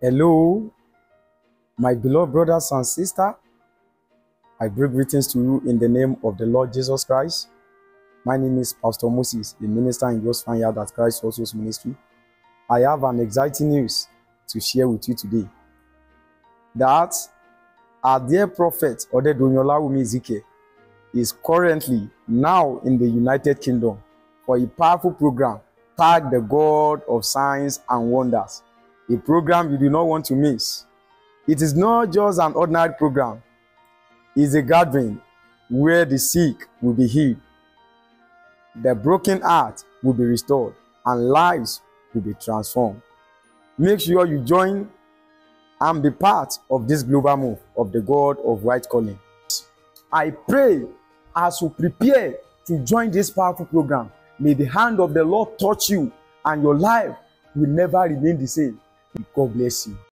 Hello, my beloved brothers and sisters. I bring greetings to you in the name of the Lord Jesus Christ. My name is Pastor Moses, the minister in God's Vineyard at Christ Sources Ministry. I have an exciting news to share with you today. That our dear prophet Odedonyola Umizike is currently now in the United Kingdom for a powerful program tagged the God of Signs and Wonders. A program you do not want to miss. It is not just an ordinary program, it's a gathering where the sick will be healed, the broken heart will be restored, and lives will be transformed. Make sure you join and be part of this global move of the God of Right Calling. I pray as you prepare to join this powerful program, may the hand of the Lord touch you and your life will never remain the same. e cobre esse